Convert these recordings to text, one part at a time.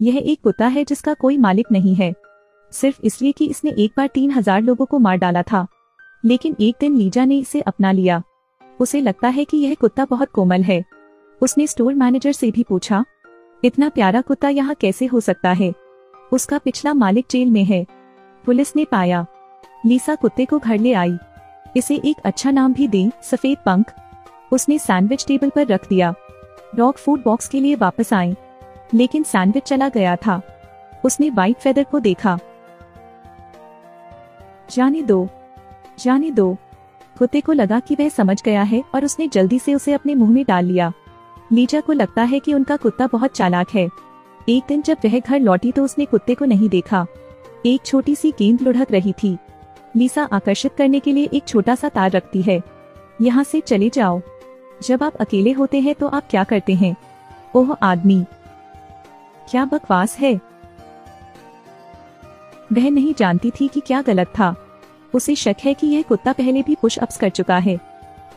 यह एक कुत्ता है जिसका कोई मालिक नहीं है। सिर्फ़ इसलिए कि इसने एक बार तीन हज़ार लोगों को मार डाला था। लेकिन एक दिन लीजा ने इसे अपना लिया। उसे लगता है कि यह कुत्ता बहुत कोमल है। उसने स्टोर मैनेजर से भी पूछा, इतना प्यारा कुत्ता यहाँ कैसे हो सकता है? उसका पिछला मालिक जेल में है। पुलिस ने पाया। लीसा कुत्ते को घर ले आई। इसे एक अच्छा नाम भी दे, सफ़ेद पंख। उसने सैंडविच टेबल पर रख दिया। डॉग फ़ूड बॉक्स के लिए वापस आई। लेकिन सैंडविच चला गया था। उसने व्हाइट फेदर को देखा। जाने दो। जाने दो। कुत्ते को लगा कि वह समझ गया है और उसने जल्दी से उसे अपने मुँह में डाल लिया। लीजा को लगता है कि उनका कुत्ता बहुत चालाक है। एक दिन जब वह घर लौटी तो उसने कुत्ते को नहीं देखा। एक छोटी सी गेंद लुढ़क रही थी। लीसा आकर्षित करने के लिए एक छोटा सा तार रखती है। यहाँ से चले जाओ। जब आप अकेले होते हैं तो आप क्या करते हैं? ओह, आदमी! क्या बकवास है? वह नहीं जानती थी कि क्या गलत था। उसे शक है कि यह कुत्ता पहले भी पुश अप्स कर चुका है।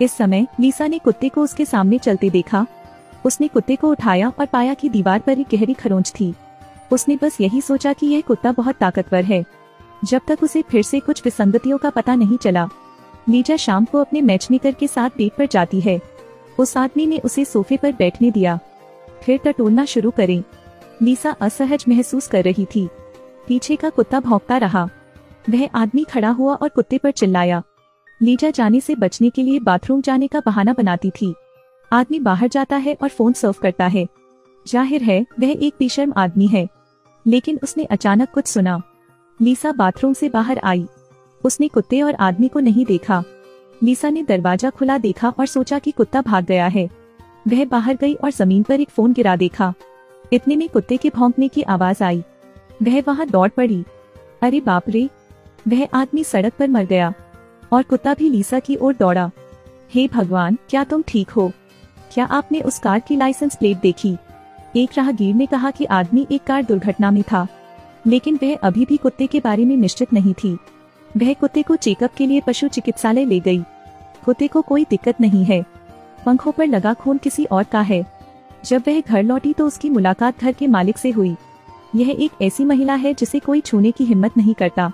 इस समय, लीसा ने कुत्ते को उसके सामने चलते देखा। उसने कुत्ते को उठाया और पाया कि दीवार पर एक गहरी खरोंच थी। उसने बस यही सोचा कि यह कुत्ता बहुत ताकतवर है। जब तक उसे फिर से कुछ विसंगतियों का पता नहीं चला, लीजा शाम को अपने मैच मेकर के साथ डेट पर जाती है। उस आदमी ने उसे सोफे पर बैठने दिया। फिर टटोलना शुरू करें। लीसा असहज महसूस कर रही थी। पीछे का कुत्ता भौंकता रहा। वह आदमी खड़ा हुआ और कुत्ते पर चिल्लाया। लीजा जाने से बचने के लिए बाथरूम जाने का बहाना बनाती थी। आदमी बाहर जाता है और फ़ोन सर्व करता है। ज़ाहिर है, वह एक बेशर्म आदमी है। लेकिन उसने अचानक कुछ सुना। लीसा बाथरूम से बाहर आई। उसने कुत्ते और आदमी को नहीं देखा। लीसा ने दरवाज़ा खुला देखा और सोचा कि कुत्ता भाग गया है। वह बाहर गई और ज़मीन पर एक फ़ोन गिरा देखा। इतने में कुत्ते के भौंकने की आवाज़ आई। वह वहाँ दौड़ पड़ी। अरे बाप रे! वह आदमी सड़क पर मर गया और कुत्ता भी लीसा की ओर दौड़ा। हे भगवान, क्या तुम ठीक हो? क्या आपने उस कार की लाइसेंस प्लेट देखी? एक राहगीर ने कहा कि आदमी एक कार दुर्घटना में था, लेकिन वह अभी भी कुत्ते के बारे में निश्चित नहीं थी। वह कुत्ते को चेकअप के लिए पशु चिकित्सालय ले गई। कुत्ते को कोई दिक्कत नहीं है। पंखों पर लगा खून किसी और का है। जब वह घर लौटी तो उसकी मुलाकात घर के मालिक से हुई। यह एक ऐसी महिला है जिसे कोई छूने की हिम्मत नहीं करता।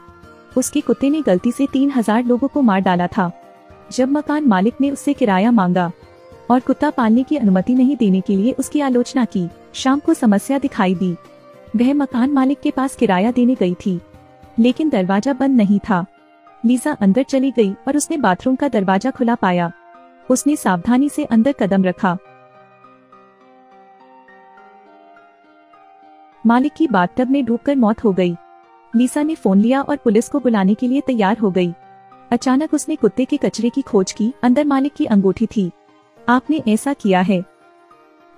उसके कुत्ते ने गलती से तीन हज़ार लोगों को मार डाला था। जब मकान मालिक ने उससे किराया मांगा और कुत्ता पालने की अनुमति नहीं देने के लिए उसकी आलोचना की, शाम को समस्या दिखाई दी। वह मकान मालिक के पास किराया देने गई थी, लेकिन दरवाज़ा बंद नहीं था। लीजा अंदर चली गई और उसने बाथरूम का दरवाज़ा खुला पाया। उसने सावधानी से अंदर कदम रखा। मालिक की बाथटब में डूबकर मौत हो गई। लीसा ने फ़ोन लिया और पुलिस को बुलाने के लिए तैयार हो गई। अचानक उसने कुत्ते के कचरे की खोज की, अंदर मालिक की अंगूठी थी। आपने ऐसा किया है।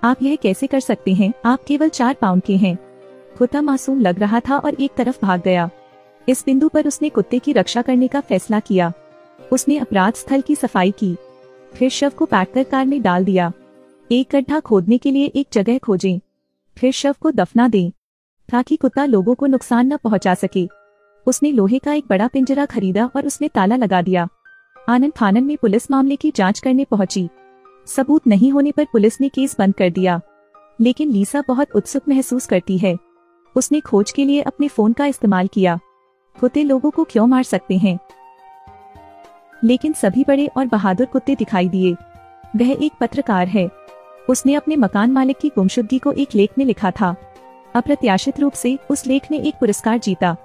आप यह कैसे कर सकते हैं? आप केवल चार पाउंड के हैं। कुत्ता मासूम लग रहा था और एक तरफ़ भाग गया। इस बिंदु पर उसने कुत्ते की रक्षा करने का फैसला किया। उसने अपराध स्थल की सफ़ाई की। फिर शव को पैक कर कार में डाल दिया। एक गड्ढा खोदने के लिए एक जगह खोजें। फिर शव को दफना दें। ताकि कुत्ता लोगों को नुकसान न पहुँचा सके। उसने लोहे का एक बड़ा पिंजरा खरीदा और उसने ताला लगा दिया। आनंद फानन में पुलिस मामले की जाँच करने पहुँची। सबूत नहीं होने पर पुलिस ने केस बंद कर दिया। लेकिन लीसा बहुत उत्सुक महसूस करती है। उसने खोज के लिए अपने फ़ोन का इस्तेमाल किया। कुत्ते लोगों को क्यों मार सकते हैं? लेकिन सभी बड़े और बहादुर कुत्ते दिखाई दिए। वह एक पत्रकार है। उसने अपने मकान मालिक की गुमशुदगी को एक लेख में लिखा था। अप्रत्याशित रूप से उस लेख ने एक पुरस्कार जीता।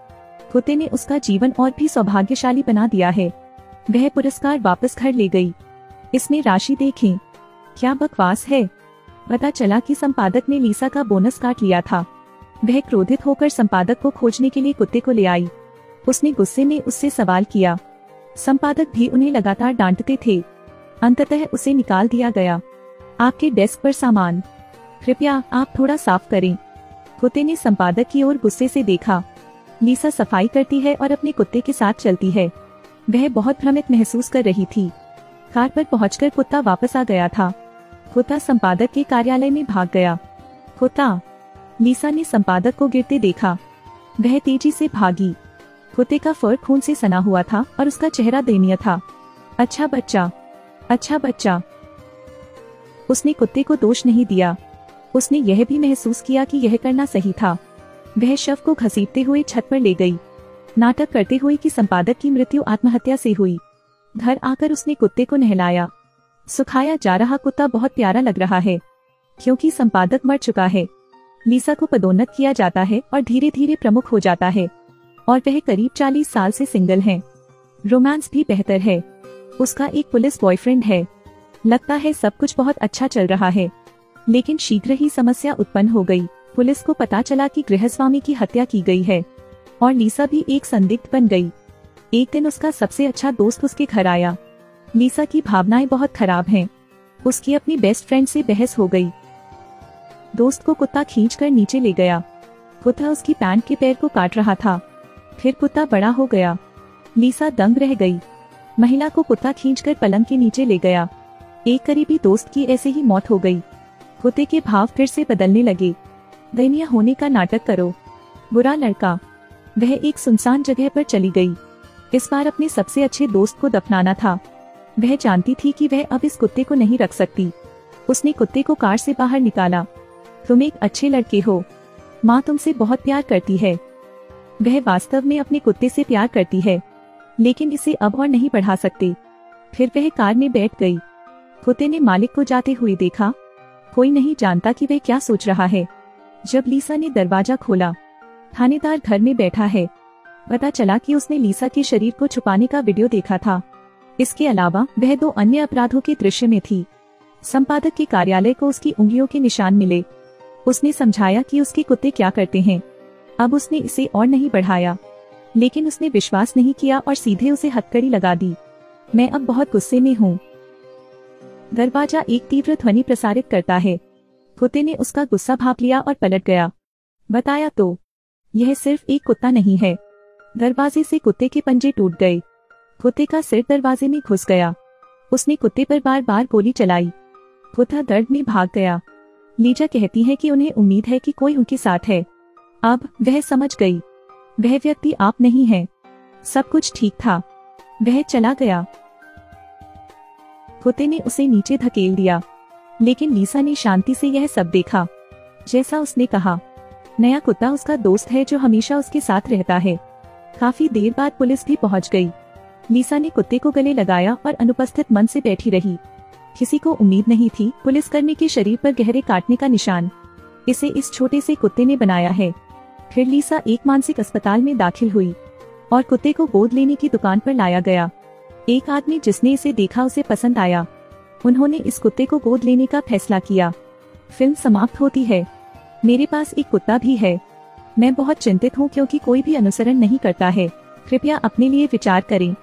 कुत्ते ने उसका जीवन और भी सौभाग्यशाली बना दिया है। वह पुरस्कार वापस घर ले गई। इसमें राशि देखें। क्या बकवास है? पता चला कि संपादक ने लीसा का बोनस काट लिया था। वह क्रोधित होकर संपादक को खोजने के लिए कुत्ते को ले आई। उसने गुस्से में उससे सवाल किया। संपादक भी उन्हें लगातार डांटते थे। अंततः उसे निकाल दिया गया। आपके डेस्क पर सामान। कृपया आप थोड़ा साफ़ करें। कुत्ते ने संपादक की ओर गुस्से से देखा। लीसा सफ़ाई करती है और अपने कुत्ते के साथ चलती है। वह बहुत भ्रमित महसूस कर रही थी। कार पर पहुंचकर कुत्ता वापस आ गया था। कुत्ता संपादक के कार्यालय में भाग गया। कुत्ता, लीसा ने संपादक को गिरते देखा। वह तेज़ी से भागी। कुत्ते का फर खून से सना हुआ था और उसका चेहरा दयनीय था। अच्छा बच्चा अच्छा बच्चा। उसने कुत्ते को दोष नहीं दिया। उसने यह भी महसूस किया कि यह करना सही था। वह शव को घसीटते हुए छत पर ले गई। नाटक करते हुए कि संपादक की मृत्यु आत्महत्या से हुई। घर आकर उसने कुत्ते को नहलाया। सुखाया जा रहा कुत्ता बहुत प्यारा लग रहा है। क्योंकि संपादक मर चुका है। लीसा को पदोन्नत किया जाता है और धीरे धीरे प्रमुख हो जाता है। और वह करीब चालीस साल से सिंगल है। रोमांस भी बेहतर है। उसका एक पुलिस बॉयफ्रेंड है। लगता है सब कुछ बहुत अच्छा चल रहा है। लेकिन शीघ्र ही समस्या उत्पन्न हो गई। पुलिस को पता चला कि गृहस्वामी की हत्या की गई है, और लीसा भी एक संदिग्ध बन गई। एक दिन उसका सबसे अच्छा दोस्त उसके घर आया। लीसा की भावनाएँ बहुत खराब हैं। उसकी अपनी बेस्ट फ्रेंड से बहस हो गई। दोस्त को कुत्ता खींचकर नीचे ले गया। कुत्ता उसकी पैंट के पैर को काट रहा था। फिर कुत्ता बड़ा हो गया। लीसा दंग रह गई। महिला को कुत्ता खींचकर पलंग के नीचे ले गया। एक करीबी दोस्त की ऐसे ही मौत हो गई। कुत्ते के भाव फिर से बदलने लगे। दयनीय होने का नाटक करो। बुरा लड़का, वह एक सुनसान जगह पर चली गई। इस बार अपने सबसे अच्छे दोस्त को दफनाना था। वह जानती थी कि वह अब इस कुत्ते को नहीं रख सकती। उसने कुत्ते को कार से बाहर निकाला। तुम एक अच्छे लड़के हो। माँ तुमसे बहुत प्यार करती है। वह वास्तव में अपने कुत्ते से प्यार करती है, लेकिन इसे अब और नहीं बढ़ा सकते। फिर वह कार में बैठ गई। कुत्ते ने मालिक को जाते हुए देखा कोई नहीं जानता कि वह क्या सोच रहा है। जब लीसा ने दरवाज़ा खोला, थानेदार घर में बैठा है। पता चला कि उसने लीसा के शरीर को छुपाने का वीडियो देखा था। इसके अलावा, वह दो अन्य अपराधों के दृश्य में थी। संपादक के कार्यालय को उसकी उंगलियों के निशान मिले। उसने समझाया कि उसके कुत्ते क्या करते हैं। अब उसने इसे और नहीं बढ़ाया। लेकिन उसने विश्वास नहीं किया और सीधे उसे हथकड़ी लगा दी। मैं अब बहुत गुस्से में हूँ। दरवाज़ा एक तीव्र ध्वनि प्रसारित करता है। कुत्ते ने उसका गुस्सा भाप लिया और पलट गया। बताया तो यह सिर्फ़ एक कुत्ता नहीं है। दरवाजे से कुत्ते के पंजे टूट गए। कुत्ते का सिर दरवाजे में घुस गया। उसने कुत्ते पर बार बार गोली चलाई। कुत्ता दर्द में भाग गया। लीजा कहती है कि उन्हें उम्मीद है कि कोई उनके साथ है। अब वह समझ गई। वह व्यक्ति आप नहीं है। सब कुछ ठीक था। वह चला गया। कुत्ते ने उसे नीचे धकेल दिया। लेकिन लीसा ने शांति से यह सब देखा। जैसा उसने कहा, नया कुत्ता उसका दोस्त है जो हमेशा उसके साथ रहता है। काफ़ी देर बाद पुलिस भी पहुँच गई। लीसा ने कुत्ते को गले लगाया और अनुपस्थित मन से बैठी रही। किसी को उम्मीद नहीं थी पुलिस कर्मी के शरीर पर गहरे काटने का निशान। इसे इस छोटे से कुत्ते ने बनाया है। फिर लीसा एक मानसिक अस्पताल में दाखिल हुई और कुत्ते को गोद लेने की दुकान पर लाया गया। एक आदमी जिसने इसे देखा, उसे पसंद आया। उन्होंने इस कुत्ते को गोद लेने का फैसला किया। फ़िल्म समाप्त होती है। मेरे पास एक कुत्ता भी है। मैं बहुत चिंतित हूँ क्योंकि कोई भी अनुसरण नहीं करता है। कृपया अपने लिए विचार करें।